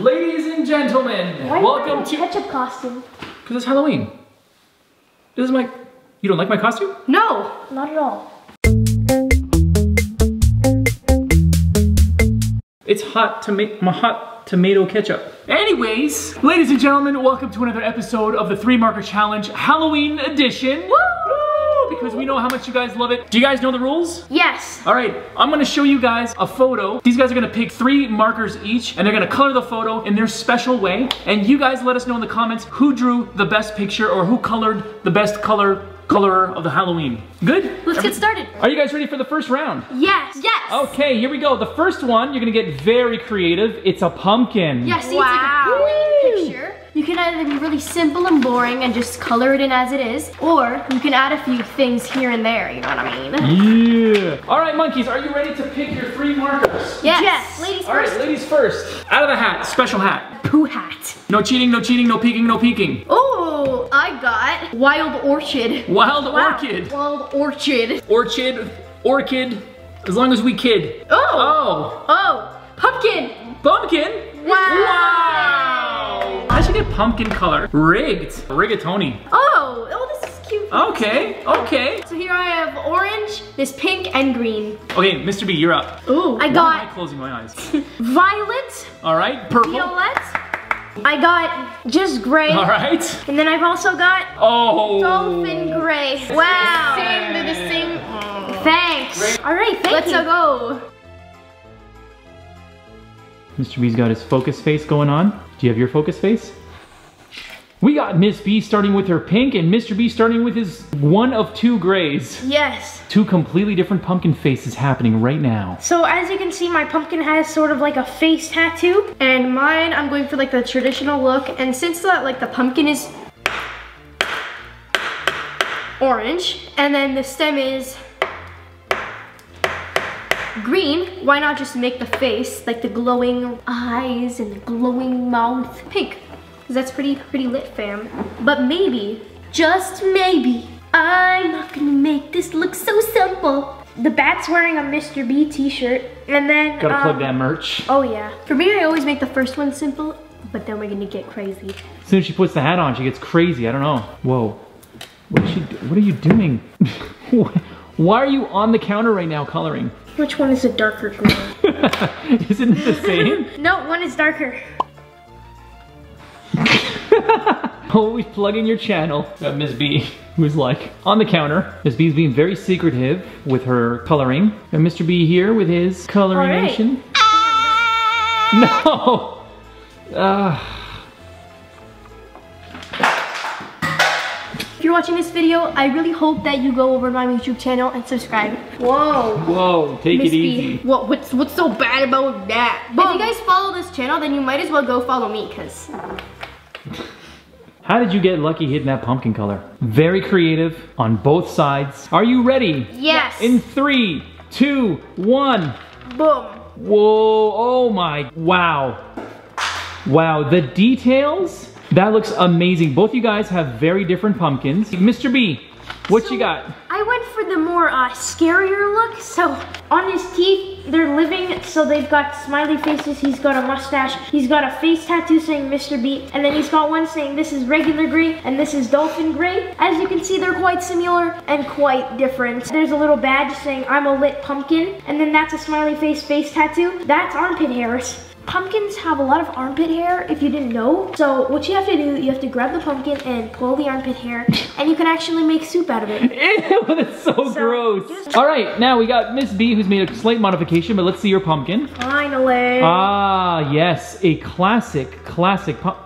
Ladies and gentlemen, Why welcome not a to. ketchup costume? Because it's Halloween. This is my. You don't like my costume? No. Not at all. It's hot tomato, my hot tomato ketchup. Anyways, ladies and gentlemen, welcome to another episode of the Three Marker Challenge Halloween Edition. Woo! Because we know how much you guys love it. Do you guys know the rules? Yes. All right, I'm gonna show you guys a photo. These guys are gonna pick three markers each, and they're gonna color the photo in their special way. And you guys let us know in the comments who drew the best picture or who colored the best color colorer of the Halloween. Good? Let's get started. Are you guys ready for the first round? Yes. Yes. Okay, here we go. The first one, you're gonna get very creative. It's a pumpkin. Yeah, see, Wow. it's like a plain picture. You can be really simple and boring and just color it in as it is, or you can add a few things here and there, you know what I mean? Yeah. All right, monkeys, are you ready to pick your three markers? Yes. Yes. Ladies All right, first. ladies first. Out of the hat, special hat. Pooh hat. No cheating, no cheating, no peeking, no peeking. Oh, I got wild orchid. Wild orchid. Wild orchid. Orchid, orchid, as long as we kid. Oh. Oh, Oh, pumpkin. pumpkin. Wow. Wow. I should pumpkin color. Rigged. Rigatoni. Oh, oh, this is cute. Okay, okay. So here I have orange, this pink, and green. Okay, Mr. Bee, you're up. Ooh. I Why am I got closing my eyes? violet, All right, purple. violet. I got just gray. All right. And then I've also got Oh. dolphin gray. Wow. Same, they're the same. Thanks. All right, thank Let's you. go. Mr. Bee's got his focus face going on. Do you have your focus face? We got Miss Bee starting with her pink and Mr. Bee starting with his one of two grays. Yes. Two completely different pumpkin faces happening right now. So as you can see, my pumpkin has sort of like a face tattoo. And mine, I'm going for like the traditional look. And since that like the pumpkin is orange, and then the stem is green, why not just make the face like the glowing eyes and the glowing mouth pink? Because that's pretty pretty lit, fam. But maybe, just maybe, I'm not gonna make this look so simple. The bat's wearing a Mr. Bee t-shirt. And then, Gotta plug um, that merch. Oh yeah. For me, I always make the first one simple, but then we're gonna get crazy. As soon as she puts the hat on, she gets crazy. I don't know. Whoa. What is she? What are you doing? Why are you on the counter right now coloring? Which one is a darker green? Isn't it the same? no, one is darker. Always plug in your channel. Got Miss Bee, who's like on the counter. Miss Bee's being very secretive with her coloring. And Mr. Bee here with his colorination. No! Ah. If you're watching this video, I really hope that you go over to my YouTube channel and subscribe. Whoa. whoa, take Miss it B. easy. What, what's, what's so bad about that? If you guys follow this channel, then you might as well go follow me, because How did you get lucky hitting that pumpkin color? Very creative on both sides. Are you ready? Yes. In three, two, one. Boom. Whoa, oh my, wow. Wow, the details, that looks amazing. Both you guys have very different pumpkins. Mr. Bee, what you got? I went for the more uh, scarier look. So on his teeth, they're living. So they've got smiley faces. He's got a mustache. He's got a face tattoo saying Mr. Bee. And then he's got one saying this is regular gray and this is dolphin gray. As you can see, they're quite similar and quite different. There's a little badge saying I'm a lit pumpkin. And then that's a smiley face face tattoo. That's armpit hairs. Pumpkins have a lot of armpit hair if you didn't know. So what you have to do, you have to grab the pumpkin and pull the armpit hair and you can actually make soup out of it. Ew, that's so, So, gross. All right, now we got Miss Bee who's made a slight modification, but let's see your pumpkin. Finally. Ah, yes, a classic, classic pump.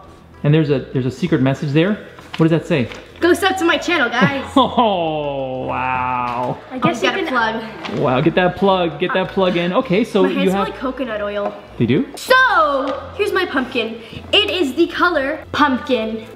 And there's a there's a secret message there. What does that say? go sub to my channel, guys. Oh, wow. I Guess guess you got a can plug. Wow, get that plug, get that plug in. Okay, so My you hands smell have, like coconut oil. they do? So, here's my pumpkin. It is the color pumpkin.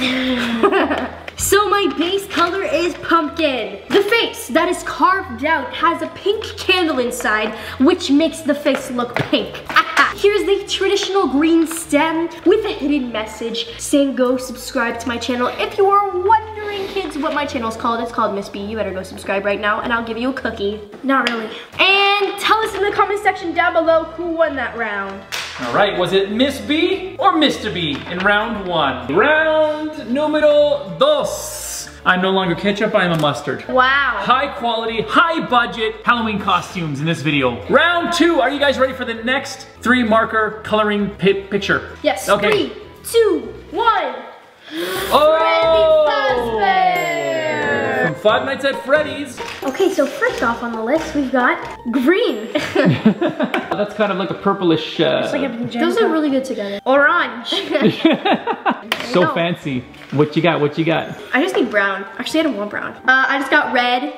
so my base color is pumpkin. The face that is carved out has a pink candle inside, which makes the face look pink. Here's the traditional green stem with a hidden message saying go subscribe to my channel. If you are wondering, kids, what my channel is called, it's called Miss Bee. You better go subscribe right now and I'll give you a cookie. Not really. And tell us in the comment section down below who won that round. All right, was it Miss Bee or Mr. Bee in round one? Round numero dos. I'm no longer ketchup, I am a mustard. Wow. High quality, high budget Halloween costumes in this video. Round two, are you guys ready for the next three marker coloring pi picture? Yes. Okay. Three, two, one. Oh! Fazbear. From Five Nights at Freddy's. Okay, so first off on the list, we've got green. That's kind of like a purplish, uh, like a Those magenta. are really good together. orange. so go. fancy. What you got, what you got? I just need brown. Actually, I don't want brown. Uh, I just got red.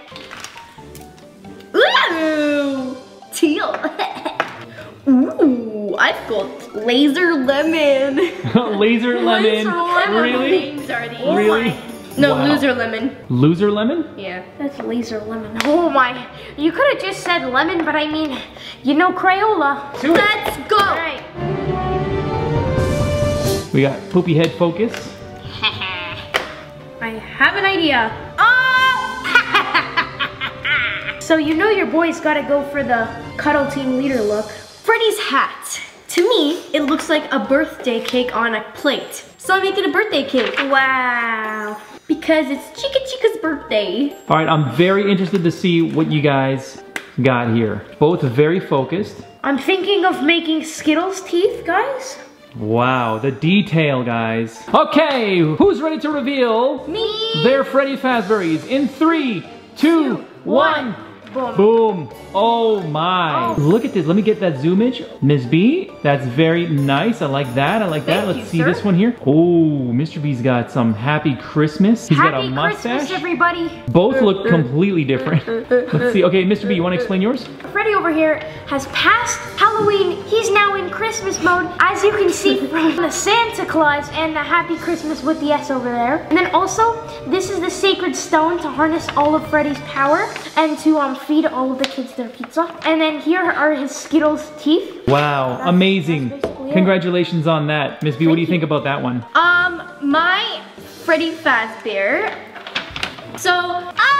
Ooh, teal. Ooh, I've got laser lemon. Laser lemon. Laser lemon. Really? Names are these. Really? No, Wow. loser lemon. Loser lemon? Yeah. That's laser lemon. Oh my. You could have just said lemon, but I mean, you know Crayola. Do it. Let's go. All right. We got poopy head focus. I have an idea. Oh! So you know your boy's got to go for the cuddle team leader look. Freddy's hat. To me, it looks like a birthday cake on a plate. So I make it a birthday cake. Wow. Because it's Chica Chica's birthday. All right, I'm very interested to see what you guys got here. Both very focused. I'm thinking of making Skittles teeth, guys. Wow, the detail, guys. Okay, who's ready to reveal Me. their Freddy Fazberries in three, two, one. Boom. Boom. Oh my. Oh. Look at this. Let me get that zoomage. Ms. Bee, that's very nice. I like that. I like that. Let's you, see sir. this one here. Oh, Mr. Bee's got some happy Christmas. He's got a Happy mustache. Christmas, everybody. Both look completely different. Let's see. Okay, Mr. Bee, you want to explain yours? Freddy over here has passed Halloween. He's now in Christmas mode, as you can see from the Santa Claus and the Happy Christmas with the S over there. And then also, this is the sacred stone to harness all of Freddy's power and to um, feed all of the kids their pizza. And then here are his Skittles teeth. Wow, That's- amazing. that's basically it. Congratulations on that. Ms. Bee, what do you think about that one? Um, my Freddy Fazbear. So I got the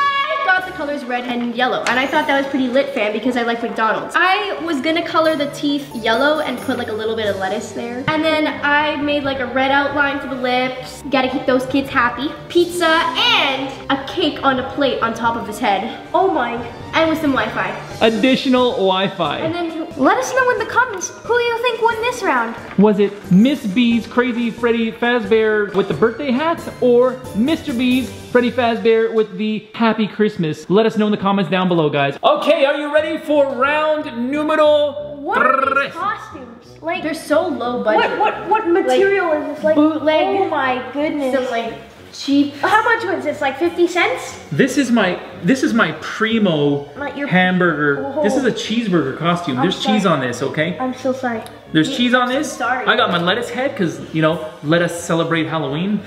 colors red and yellow, and I thought that was pretty lit, fan, because I like McDonald's. I was gonna color the teeth yellow and put like a little bit of lettuce there, and then I made like a red outline for the lips. Gotta keep those kids happy. Pizza and a cake on a plate on top of his head, Oh my. and with some Wi-Fi. Additional Wi-Fi. And then let us know in the comments who you think won this round. Was it Miss Bee's Crazy Freddy Fazbear with the birthday hats or Mr. Bee's Freddy Fazbear with the Happy Christmas? Let us know in the comments down below, guys. Okay, are you ready for round numero What are these costumes? Like, They're so low budget. what, what what material is this? Like, bootleg. Oh my goodness. Some like cheap. How much was this? Like 50 cents? This is my this is my primo your- hamburger. Oh. This is a cheeseburger costume. There's sorry. cheese on this, okay? I'm so sorry. There's cheese on this. sorry. I got my lettuce head because you know, let us celebrate Halloween.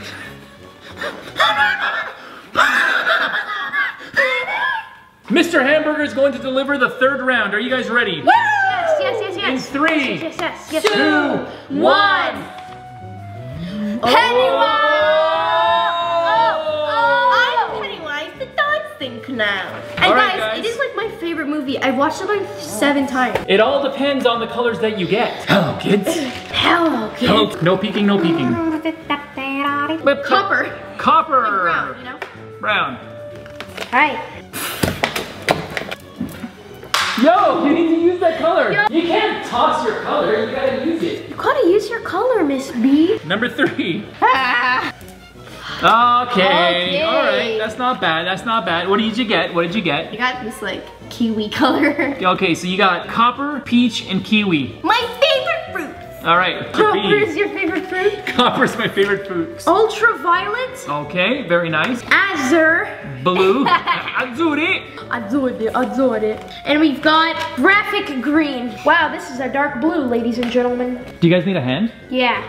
Mr. Hamburger is going to deliver the third round. Are you guys ready? Yes, yes, yes, yes. In three, Yes, yes, yes, yes. two, One. Oh! Dancing clown. And All guys, guys. it is like my favorite movie. I've watched it like seven times. It all depends on the colors that you get. Hello, kids. Hello, kid. Hello. No peeking, no peeking. But Copper. Copper. Brown, you know? Brown. Hi. Yo, you need to use that color. You can't toss your color. You gotta use it. You gotta use your color, Miss Bee. Number three. Ah. Okay. Okay. All right. That's not bad. That's not bad. What did you get? What did you I get? got this like kiwi color. Okay, so you got copper, peach, and kiwi. my favorite fruit. All right. Copper is your favorite fruit? Copper is my favorite fruit. Ultraviolet? Okay, very nice. Azure. Blue. Azzurri. Azzurri, azzurri. And we've got graphic green. Wow, this is a dark blue, ladies and gentlemen. Do you guys need a hand? Yeah.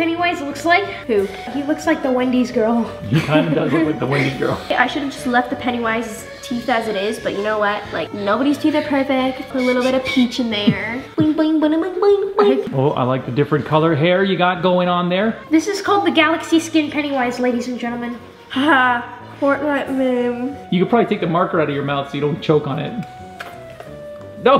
You know who Pennywise looks like? Who? He looks like the Wendy's girl. He kind of does look like the Wendy girl. I should have just left the Pennywise teeth as it is, but you know what? Like nobody's teeth are perfect. Put a little bit of peach in there. Bling bling bling bling bling bling. Oh, I like the different color hair you got going on there. This is called the Galaxy Skin Pennywise, ladies and gentlemen. Haha. Fortnite meme. You could probably take the marker out of your mouth so you don't choke on it. No.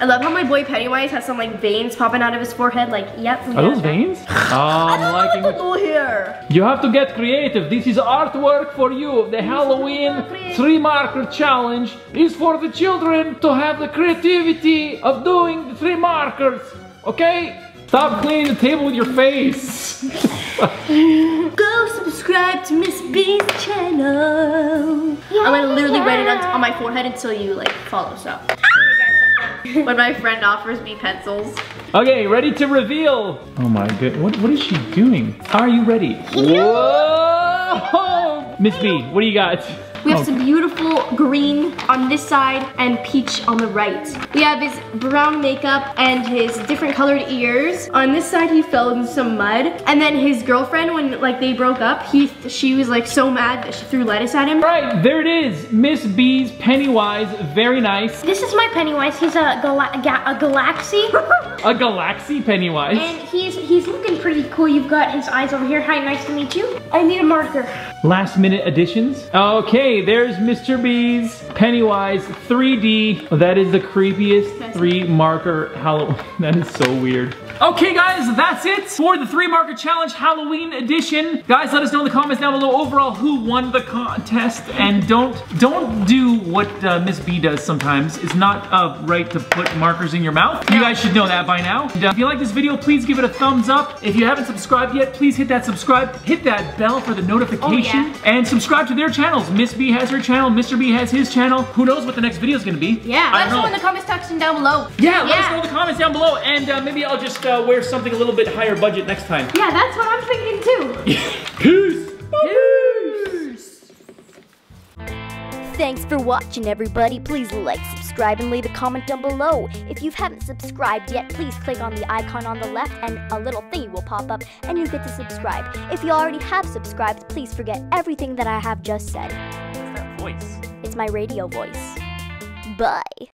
I love how my boy Pennywise has some like veins popping out of his forehead. Like, yep. Are those veins? Oh, I'm liking it. Little here. You have to get creative. This is artwork for you. The Halloween three marker challenge is for the children to have the creativity of doing the three markers. Okay? Stop cleaning the table with your face. Go subscribe to Miss Bee's channel. I'm gonna literally write it on, on my forehead until you like follow. So. when my friend offers me pencils. Okay, ready to reveal. Oh my good. What, what is she doing? Are you ready? Whoa! Miss Bee, what do you got? We have Oh, some beautiful green on this side and peach on the right. We have his brown makeup and his different colored ears. On this side, he fell in some mud. And then his girlfriend, when like they broke up, he she was like so mad that she threw lettuce at him. Right, there it is. Miss Bee's Pennywise, very nice. This is my Pennywise. He's a, gala ga a galaxy. A Galaxy Pennywise. and he's he's looking pretty cool. You've got his eyes over here. Hi, nice to meet you. I need a marker. Last minute additions. Okay, there's Mr. Bee's Pennywise 3D. That is the creepiest three marker Halloween. That is so weird. Okay guys, that's it for the three marker challenge Halloween edition. Guys, let us know in the comments down below overall who won the contest and don't don't do what uh, Miss Bee does sometimes. It's not uh, right to put markers in your mouth. You guys should know that by now. And, uh, if you like this video, please give it a thumbs up. If you haven't subscribed yet, please hit that subscribe. Hit that bell for the notification. And subscribe to their channels. Miss Bee has her channel, Mr. Bee has his channel. Who knows what the next video is gonna be? Yeah, let us know in the comments section down below. Yeah, let us Yeah. know in the comments down below, and uh, maybe I'll just uh, wear something a little bit higher budget next time. Yeah, that's what I'm thinking too. Peace! Thanks for watching, everybody. Please like, subscribe, and leave a comment down below. If you haven't subscribed yet, please click on the icon on the left, and a little thingy will pop up, and you get to subscribe. If you already have subscribed, please forget everything that I have just said. What's that Voice. It's my radio voice. Bye.